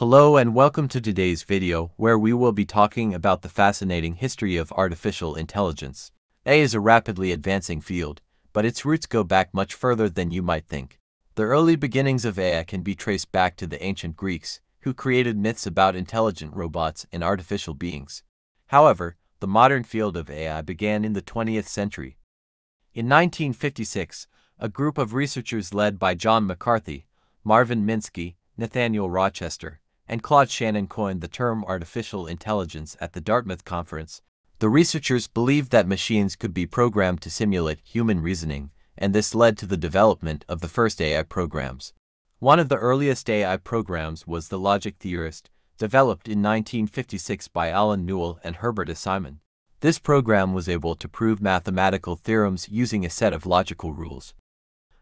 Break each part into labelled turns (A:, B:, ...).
A: Hello and welcome to today's video where we will be talking about the fascinating history of artificial intelligence. AI is a rapidly advancing field, but its roots go back much further than you might think. The early beginnings of AI can be traced back to the ancient Greeks, who created myths about intelligent robots and artificial beings. However, the modern field of AI began in the 20th century. In 1956, a group of researchers led by John McCarthy, Marvin Minsky, Nathaniel Rochester, and Claude Shannon coined the term artificial intelligence at the Dartmouth Conference. The researchers believed that machines could be programmed to simulate human reasoning, and this led to the development of the first AI programs. One of the earliest AI programs was the Logic Theorist, developed in 1956 by Allen Newell and Herbert. Simon. This program was able to prove mathematical theorems using a set of logical rules.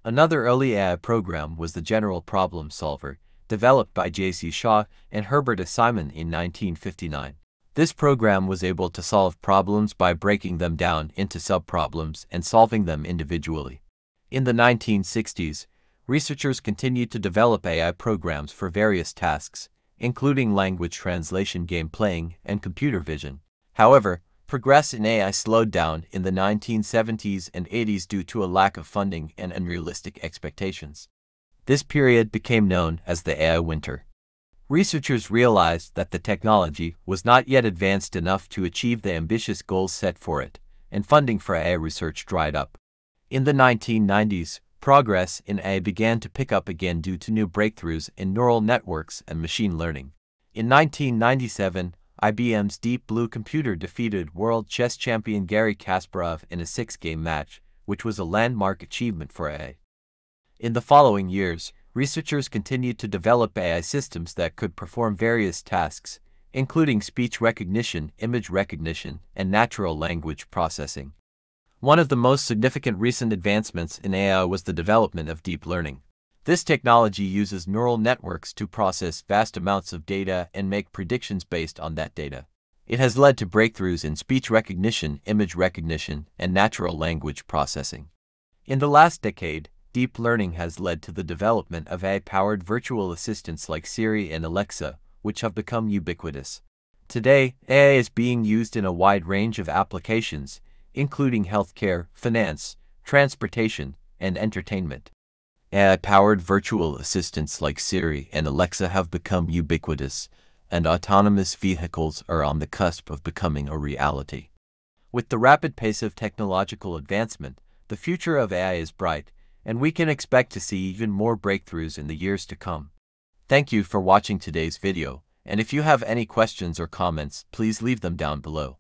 A: Another early AI program was the General Problem Solver, developed by J.C. Shaw and Herbert S. Simon in 1959. This program was able to solve problems by breaking them down into subproblems and solving them individually. In the 1960s, researchers continued to develop AI programs for various tasks, including language translation, game playing, and computer vision. However, progress in AI slowed down in the 1970s and 80s due to a lack of funding and unrealistic expectations. This period became known as the AI winter. Researchers realized that the technology was not yet advanced enough to achieve the ambitious goals set for it, and funding for AI research dried up. In the 1990s, progress in AI began to pick up again due to new breakthroughs in neural networks and machine learning. In 1997, IBM's Deep Blue computer defeated world chess champion Gary Kasparov in a six-game match, which was a landmark achievement for AI. In the following years, researchers continued to develop AI systems that could perform various tasks, including speech recognition, image recognition, and natural language processing. One of the most significant recent advancements in AI was the development of deep learning. This technology uses neural networks to process vast amounts of data and make predictions based on that data. It has led to breakthroughs in speech recognition, image recognition, and natural language processing. In the last decade, deep learning has led to the development of AI-powered virtual assistants like Siri and Alexa, which have become ubiquitous. Today, AI is being used in a wide range of applications, including healthcare, finance, transportation, and entertainment. AI-powered virtual assistants like Siri and Alexa have become ubiquitous, and autonomous vehicles are on the cusp of becoming a reality. With the rapid pace of technological advancement, the future of AI is bright, and we can expect to see even more breakthroughs in the years to come. Thank you for watching today's video, and if you have any questions or comments, please leave them down below.